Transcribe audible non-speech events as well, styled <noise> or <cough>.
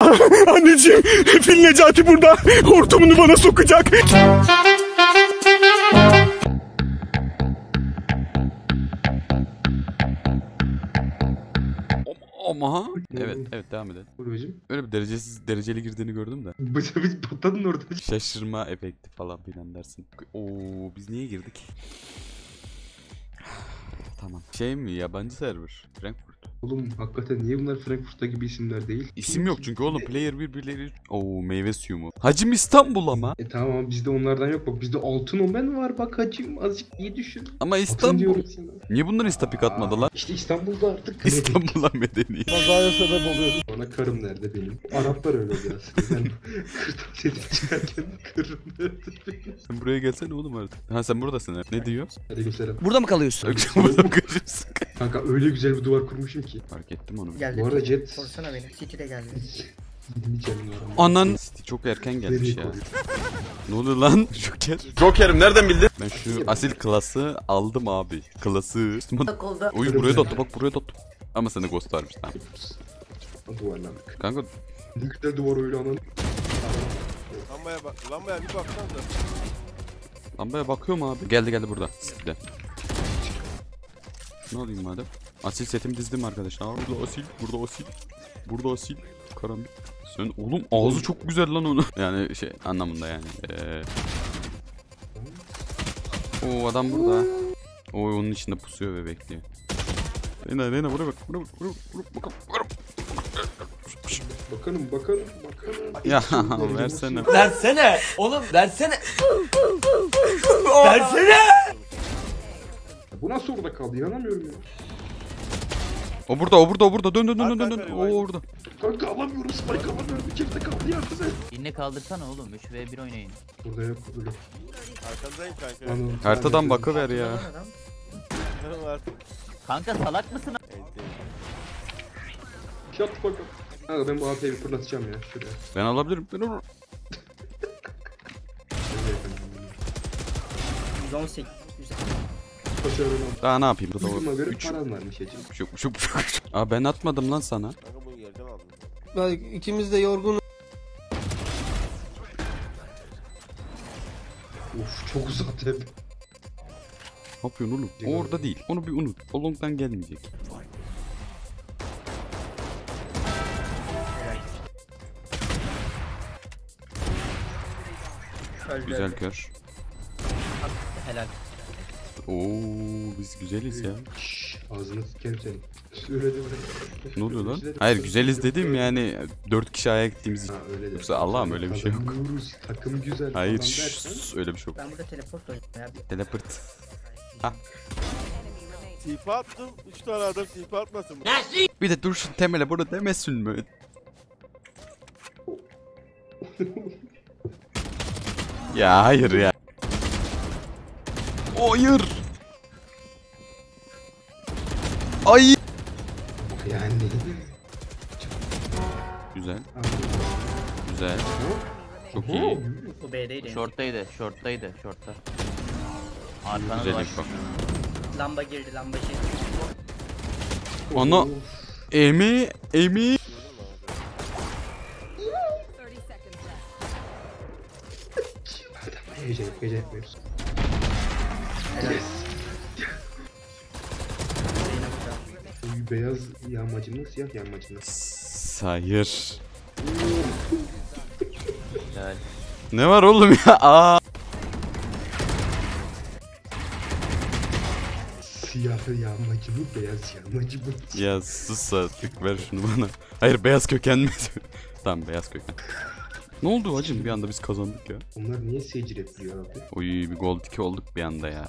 <laughs> Anneciğim, Fil Necati burada. Hortumunu bana sokacak. Ama ha. Evet, evet devam edelim. Babacım. Öyle bir derecesiz dereceli girdiğini gördüm de. Bıça biz patladın orada. Şaşırma efekti falan filan dersin. Oo biz niye girdik? <sighs> tamam. Şey mi yabancı server? Frankfurt. Oğlum hakikaten niye bunlar Frankfurt'ta gibi isimler değil? İsim yok çünkü oğlum player 1 player 3. Oo meyve suyu mu? Hacım İstanbul ama. E tamam ama bizde onlardan yok bak bizde altın omen var bak hacım azıcık iyi düşün. Ama İstanbul. diyorum sana. Niye bunları istapik atmadılar? İşte İstanbul'da artık İstanbul'a medeni. Kazaya sebep oluyor. Bana karım nerede benim? Araplar öyle biraz. Ben <laughs> kırtasiye çıkarken karım nerede benim? Sen buraya gelsene oğlum artık. Ha sen buradasın ha. Ne diyor? Aleykümselam. Burada mı kalıyorsun? Burada mı kaçırsın? Kanka öyle güzel bir duvar kurmuşum ki. Fark ettim onu. Geldi. Bu arada Jet Korsana beni. City de geldi. 20 canım var ama. Anan City çok erken gelmiş ya. Ne oluyor lan? <laughs> Joker. Joker'im nereden bildin? Ben şu asil klası aldım abi. Klası. Oy buraya da attı bak buraya da attı. Ama sende ghost varmış tamam. Duvarlandık. Kanka Ne güzel duvar öyle anan. Lambaya bak. Lambaya bir baksanıza. lambaya bakıyorum abi. Geldi geldi burada. City'de. Ne alayım madem? Asil setimi dizdim arkadaşlar. Burada asil, burada asil. Burada asil. Karambit. Sen oğlum ağzı çok güzel lan onu. <laughs> Yani şey anlamında yani. Ee... Oo adam burada. O onun içinde pusuyor ve bekliyor. Reyna Reyna buraya bak. Buraya bak. Buraya bak. Buraya bak. Bakalım, bakalım. Bakalım bakalım bakalım. <laughs> Ya versene. Versene. Oğlum versene. versene. Bu nasıl orada kaldı inanamıyorum ya. O burada, o burada, o burada. Dön dön dön dön dön. Arka, O orada. Kanka alamıyorum spike alamıyorum. İçeride kaldı ya kızı. Birini kaldırsana oğlum 3v1 oynayın. Burada yok öyle. Arkandayım kanka. O- Haritadan bakıver ya. Kanka salak mısın? Shut the fuck up. Kanka ben bu AP'yi bir fırlatacağım ya. Şuraya. Ben alabilirim. Ben yapayım. 118. <laughs> Başarılı. Daha ne yapayım? Burada göre Üç. paran varmış hacım. Şu şu şu. Aa ben atmadım lan sana. Kanka bunu yerden aldım. Belki ikimiz de yorgunuz. Of çok uzadı hep. Ne yapıyorsun oğlum? O orada değil. Onu bir unut. O long'dan gelmeyecek. Güzel kör. Helal. Oo biz güzeliz ya. Şşş ağzını sikerim senin. Öyle de Ne oluyor lan? Hayır güzeliz dedim yani dört kişi aya gittiğimiz için. Ha öyle de. Yoksa Allah'ım öyle bir şey yok. Adamız, Takım güzel Hayır şşş, öyle bir şey yok. Ben burada teleport oynuyorum ya. Teleport. Tipi attım. 3 tane adam tipi atmasın mı? Bir de dur şu temele bunu demesin mi? ya hayır ya. Hayır. Ay. Yani. Güzel. Güzel. Çok iyi. Bu B'deydi. Short'taydı, short'taydı, short'ta. Arkana Güzel dolaş. info. Lamba girdi lamba girdi. Onu Emi Emi Gece gece yapmıyoruz. Uy, Beyaz yağmacı mı siyah yağmacı mı? Hayır. Helal. Ne var oğlum ya? Aa. Siyah yağmacı mı beyaz yağmacı mı? Ya sus artık ver şunu bana. Hayır beyaz köken mi? <laughs> tamam beyaz köken. Ne oldu hacım bir anda biz kazandık ya. Onlar niye seyirci repliyor abi? Oy bir gold 2 olduk bir anda ya.